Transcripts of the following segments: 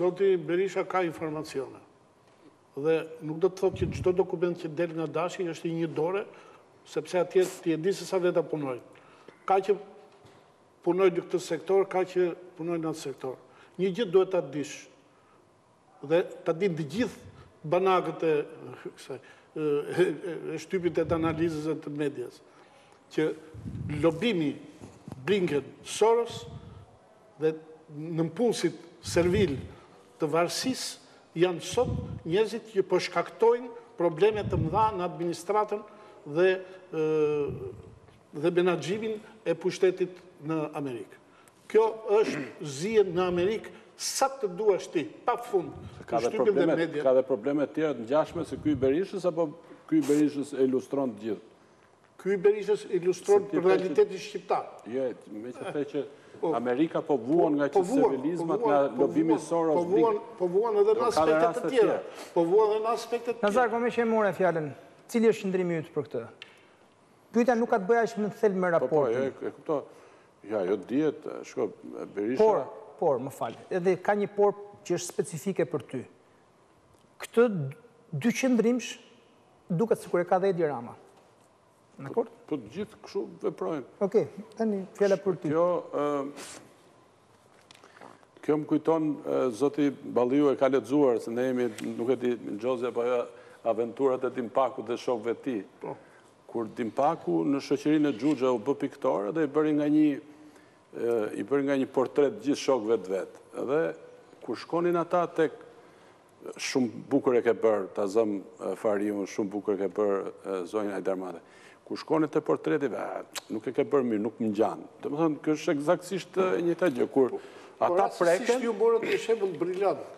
Zoti Berisha ka informacione. Dhe nuk do të thotë që çdo dokument që del nga DASH-i është i një dore, sepse atje ti e di se sa veta punojnë. Ka që punojnë në këtë sektor, ka që punojnë në atë sektor. Një gjë duhet ta dish. Dhe ta dinë të gjithë banakët e shtypit e të analizës e të medias. Që lobimi Blinken Soros dhe nëpunësit servilë të varësisë janë sot njerëzit që po shkaktojnë probleme të mëdha në administratën dhe dhe menaxhimin e pushtetit në Amerikë. Kjo është zien në Amerikë sa të duash ti, pa fund. Ka dhe probleme, ka dhe probleme të tjera të ngjashme si ky i Berishës apo ky i Berishës e ilustron të gjithë? Ky i Berishës ilustron realitetin shqiptar. Jo, meqë the që Amerika po vuan nga servilizmat nga lobimi Soros big. Po vuan edhe në aspekte të tjera. Po vuan edhe në aspekte të tjera. Nazar, po meqë e more fjalën, cili është qëndrimi yt për këtë? Pyetja nuk ka të bëjë në thelb me raportin. Po, po, e kuptoj. Ja, jo të djetë, shko, Berisha... Por, por, më fal, edhe ka një por që është specifike për ty. Këtë dyqëndrimësi duket sikur e ka dhe Edi Rama. Dakor? Po të gjithë kështu veprojnë. Okej, tani fjala për ty. Kjo Kjo më kujton zoti Balliu e ka lexuar se ne jemi nuk e di Xhozi apo jo aventurat e Dimpakut dhe shokëve të tij. Po. Kur Dimpaku në shoqërinë e Xhuxha u bë piktor dhe i bëri nga një i bëri nga një portret gjithë shokëve të vet, dhe kur shkonin ata tek shumë bukur e ke bërë, ta zëmë Fahriun, shumë bukur e ke bërë zonjën Hajdarmataj, kur shkonin te portreti i vet, nuk e ke bërë mirë, nuk më ngjan, domethënë, është ekzaktësisht e njëjta gjë, kur ata preken... Por asë si shtë ju morët një shembull brilant,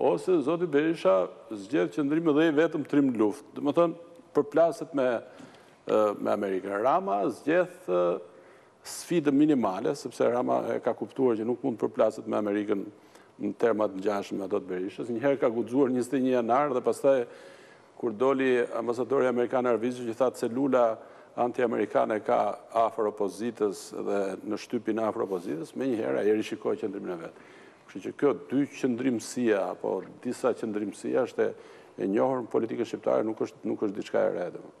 Ose zoti Berisha zgjedh qëndrimin edhe i vetëm trim në luftë. Domethënë, përplaset me me Amerikën. Rama zgjedh sfidë minimale, sepse Rama e ka kuptuar që nuk mund të përplaset me Amerikën në terma të ngjashëm me ato të Berishës. Njëherë ka guxuar 21 janar dhe pastaj kur doli ambasadori amerikan Arvizu që tha celula anti-amerikane ka afër opozitës dhe në shtypin afër opozitës, menjëherë ai rishikoi qëndrimin e vet. Kështu që kjo dyqëndrimësia apo disaqëndrimësia është e njohur në politikën shqiptare, nuk është nuk është diçka e re domethënë.